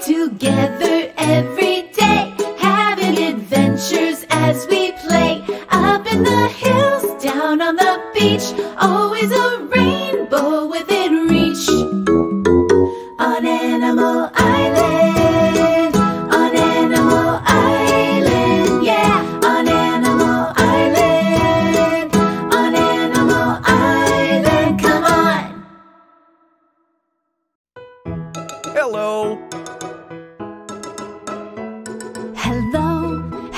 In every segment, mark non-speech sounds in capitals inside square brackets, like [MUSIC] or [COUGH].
together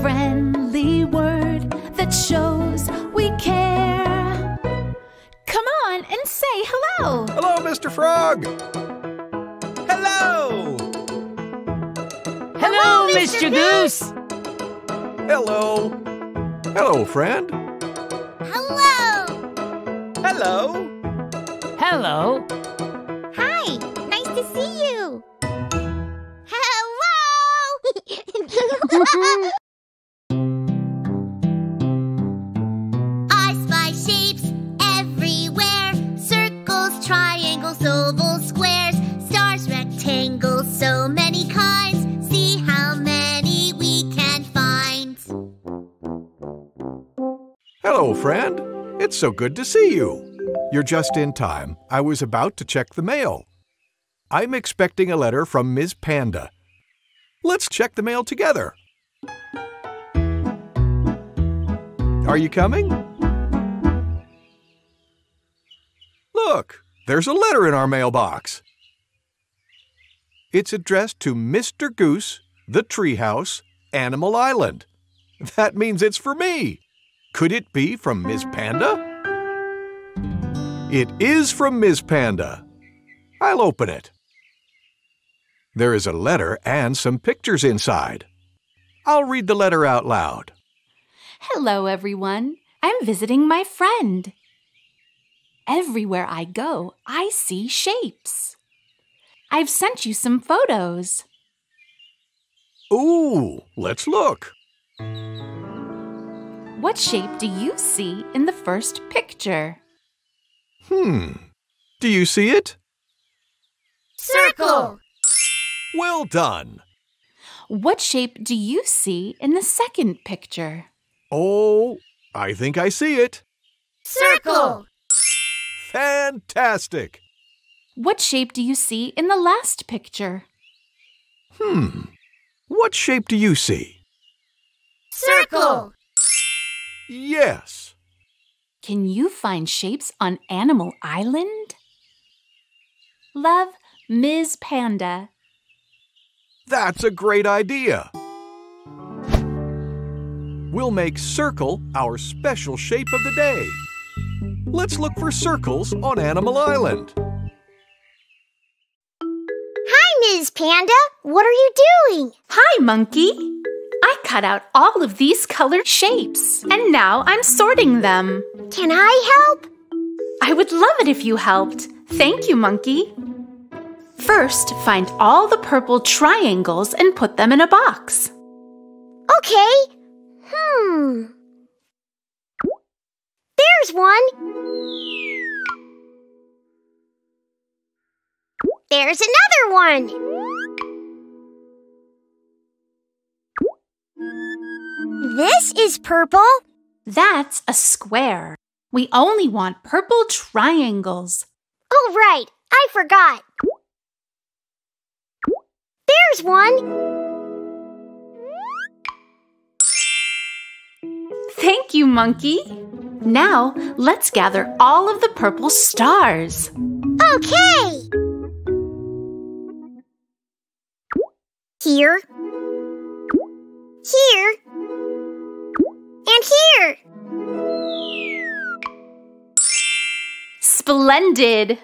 friendly word that shows we care. Come on and say hello. Hello, Mr. Frog. Hello. Hello, Mr. Goose. Hello. Hello, friend. Hello. Hello. Hello. Hi. Nice to see you. Hello. [LAUGHS] [LAUGHS] friend. It's so good to see you. You're just in time. I was about to check the mail. I'm expecting a letter from Ms. Panda. Let's check the mail together. Are you coming? Look, there's a letter in our mailbox. It's addressed to Mr. Goose, the Treehouse, Animal Island. That means it's for me. Could it be from Ms. Panda? It is from Ms. Panda. I'll open it. There is a letter and some pictures inside. I'll read the letter out loud. Hello, everyone. I'm visiting my friend. Everywhere I go, I see shapes. I've sent you some photos. Ooh, let's look. What shape do you see in the first picture? Hmm. Do you see it? Circle. Well done. What shape do you see in the second picture? Oh, I think I see it. Circle. Fantastic. What shape do you see in the last picture? Hmm. What shape do you see? Circle. Yes. Can you find shapes on Animal Island? Love, Ms. Panda. That's a great idea. We'll make circle our special shape of the day. Let's look for circles on Animal Island. Hi, Ms. Panda. What are you doing? Hi, Monkey. Cut out all of these colored shapes, and now I'm sorting them. Can I help? I would love it if you helped. Thank you, Monkey. First, find all the purple triangles and put them in a box. Okay. Hmm. There's one. There's another one. This is purple. That's a square. We only want purple triangles. Oh, right. I forgot. There's one. Thank you, Monkey. Now, let's gather all of the purple stars. Okay. Here. Here. And here. Splendid!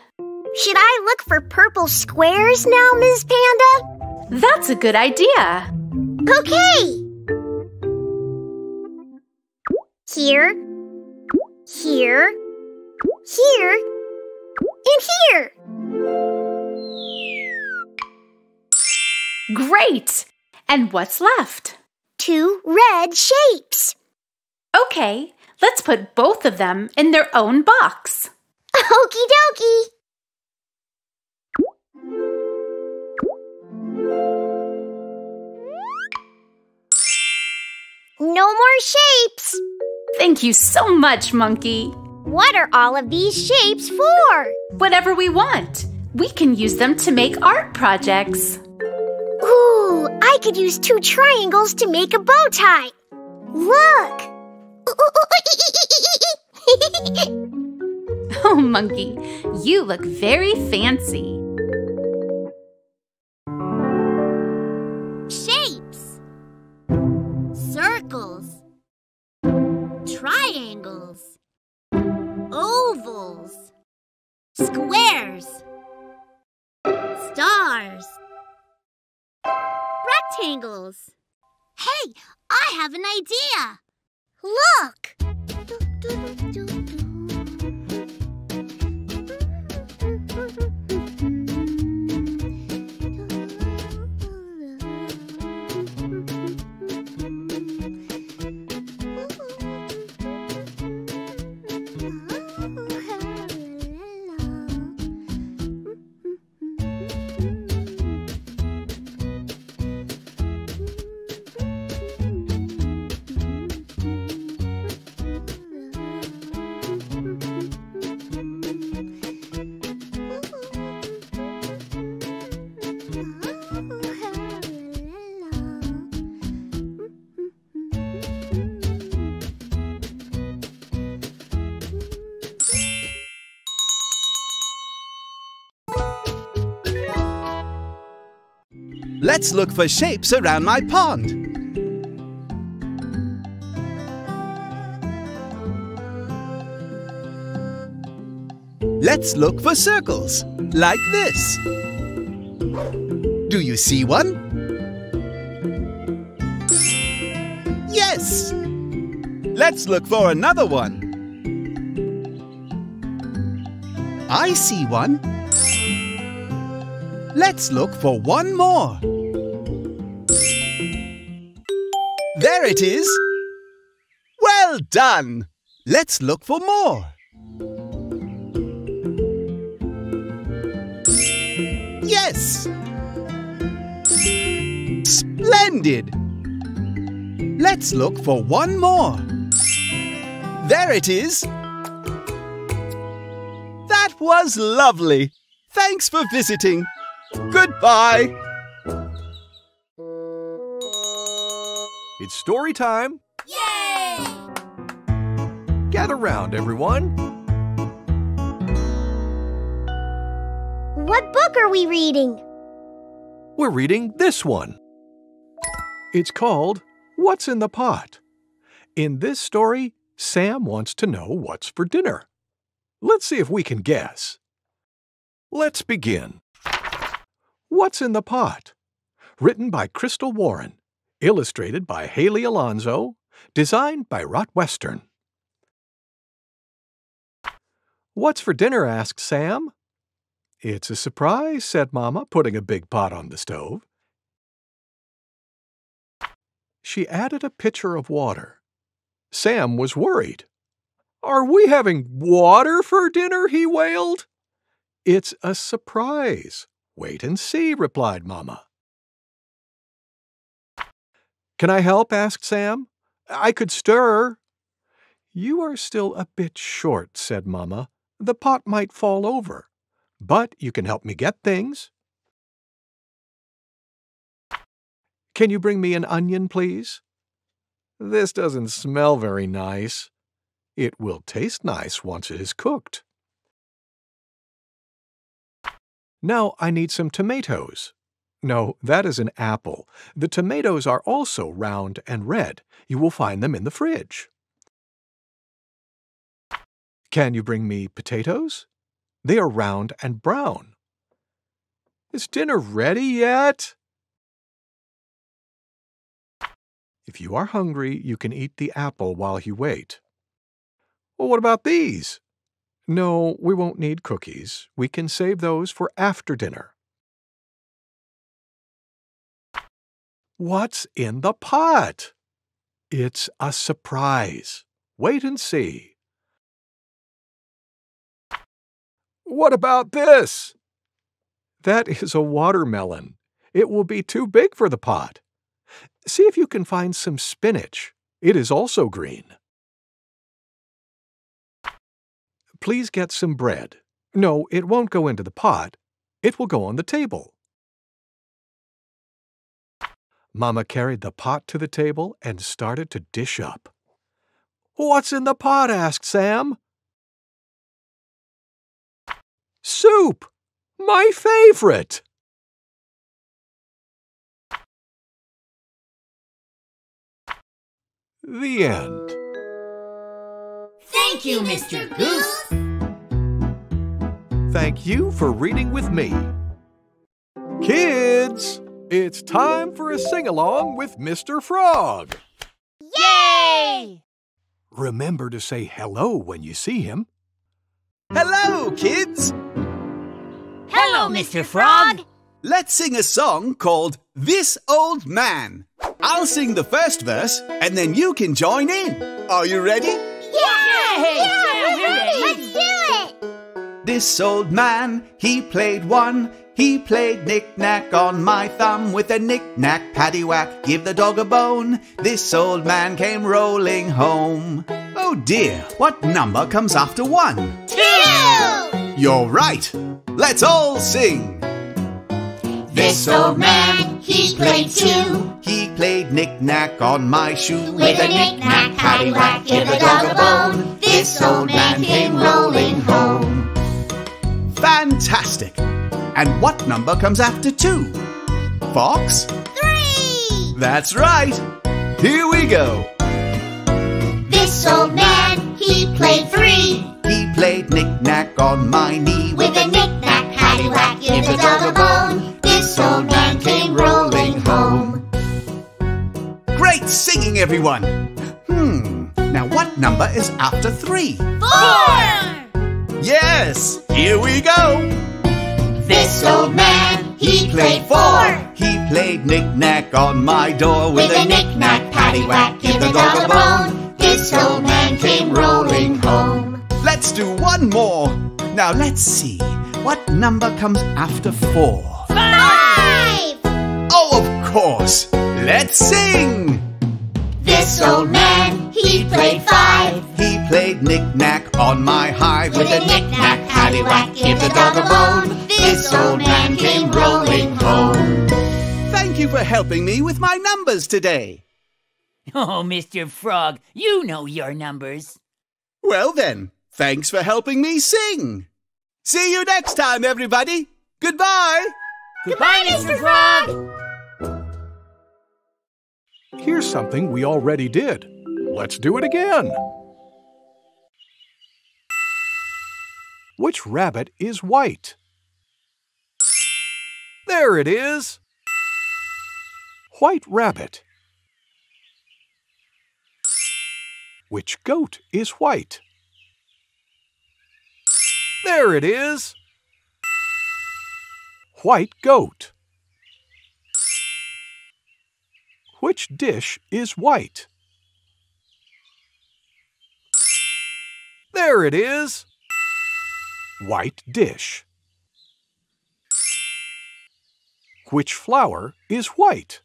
Should I look for purple squares now, Ms. Panda? That's a good idea. Okay. Here, here, here, and here. Great! And what's left? Two red shapes. Okay, let's put both of them in their own box. Okie dokie. No more shapes. Thank you so much, Monkey. What are all of these shapes for? Whatever we want. We can use them to make art projects. Could use two triangles to make a bow tie. Look. [LAUGHS] Oh, Monkey, you look very fancy. Shapes. Circles. Triangles. Ovals. Squares. Stars. Hey, I have an idea. Look. Let's look for shapes around my pond. Let's look for circles, like this. Do you see one? Yes! Let's look for another one. I see one. Let's look for one more. There it is. Well done. Let's look for more. Yes. Splendid. Let's look for one more. There it is. That was lovely. Thanks for visiting. Goodbye. It's story time. Yay! Gather round, everyone. What book are we reading? We're reading this one. It's called What's in the Pot? In this story, Sam wants to know what's for dinner. Let's see if we can guess. Let's begin. What's in the Pot? Written by Crystal Warren. Illustrated by Haley Alonso. Designed by Rot Western. What's for dinner? asked Sam. It's a surprise, said Mamma, putting a big pot on the stove. She added a pitcher of water. Sam was worried. Are we having water for dinner? he wailed. It's a surprise. Wait and see, replied Mamma. Can I help? asked Sam. I could stir. You are still a bit short, said Mamma. The pot might fall over. But you can help me get things. Can you bring me an onion, please? This doesn't smell very nice. It will taste nice once it is cooked. Now I need some tomatoes. No, that is an apple. The tomatoes are also round and red. You will find them in the fridge. Can you bring me potatoes? They are round and brown. Is dinner ready yet? If you are hungry, you can eat the apple while you wait. Well, what about these? No, we won't need cookies. We can save those for after dinner. What's in the pot? It's a surprise. Wait and see. What about this? That is a watermelon. It will be too big for the pot. See if you can find some spinach. It is also green. Please get some bread. No, it won't go into the pot. It will go on the table. Mama carried the pot to the table and started to dish up. What's in the pot? asked Sam. Soup! My favorite! The end. Thank you, Mr. Goose. Thank you for reading with me. Kids, it's time for a sing along with Mr. Frog. Yay! Remember to say hello when you see him. Hello, kids! Hello, Mr. Frog. Let's sing a song called This Old Man. I'll sing the first verse and then you can join in. Are you ready? Yeah! Yay! Yeah, Yeah, we're ready. Let's do it! This old man, he played one. He played knick-knack on my thumb with a knick-knack paddywhack. Give the dog a bone. This old man came rolling home. Oh dear, what number comes after one? Two! You're right. Let's all sing. This old man, he played two. He played knick-knack on my shoe With a knick-knack, paddywhack, give the dog a bone. This old man came rolling home. Fantastic. And what number comes after two? Fox? Three! That's right. Here we go. This old man, he played three. He played knick-knack on my knee With a knick-knack, paddywhack, give the dog a bone. This old man came rolling home. Great singing, everyone. Hmm. Now what number is after three? Four! Yes. Here we go. This old man, he played four. He played knick-knack on my door With a knick-knack, paddywhack, give the dog a bone. This old man came rolling home. Let's do one more. Now let's see. What number comes after four? Five! Oh, of course. Let's sing. This old man, he played five. He played knick-knack on my hide With a knick-knack, paddywhack, give the dog a bone. This old man came rolling home. Thank you for helping me with my numbers today. Oh, Mr. Frog, you know your numbers. Well then, thanks for helping me sing. See you next time, everybody. Goodbye. Goodbye, Mr. Frog. Here's something we already did. Let's do it again. Which rabbit is white? There it is. White rabbit. Which goat is white? There it is. White goat. Which dish is white? There it is. White dish. Which flower is white?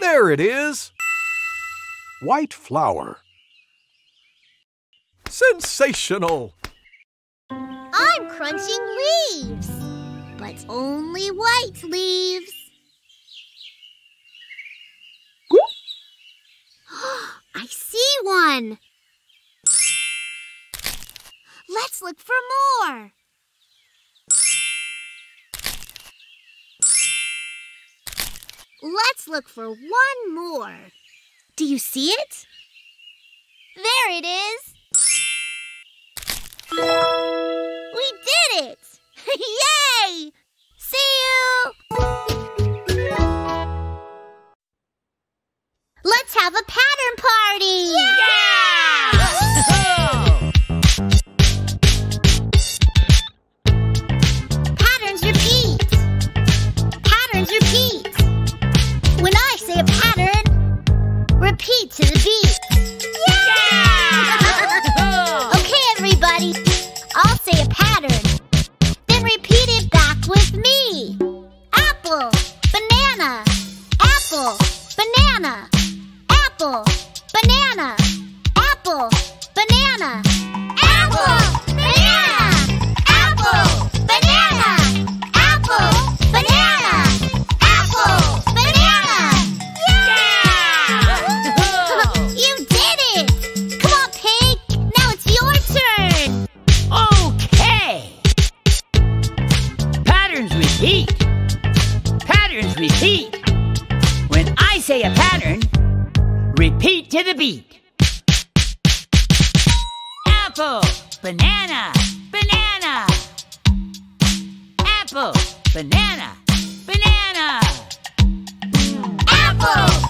There it is. White flower. Sensational! I'm crunching leaves, but only white leaves. [GASPS] I see one. Let's look for more. Let's look for one more. Do you see it? There it is! We did it! [LAUGHS] Yay! See you! Let's have a pattern party! Yay! Yay! Pattern, repeat to the beat. To the beat. Apple, banana, banana. Apple, banana, banana. Apple,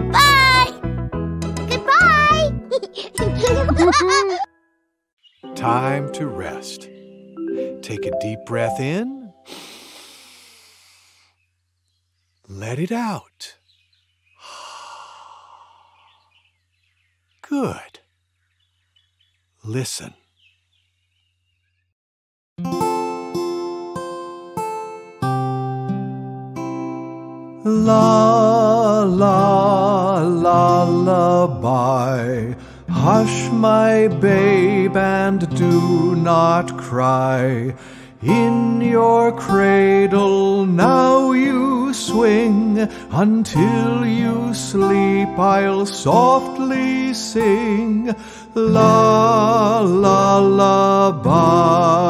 Time to rest. Take a deep breath in. Let it out. Good. Listen. La la la lullaby. Hush, my babe, and do not cry. In your cradle now you swing. Until you sleep, I'll softly sing. La la lullaby.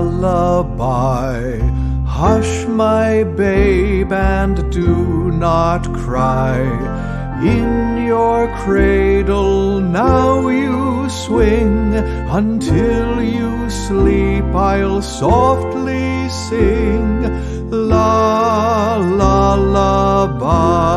lullaby. Hush, my babe, and do not cry. In your cradle now you swing. Until you sleep, I'll softly sing. La la lullaby.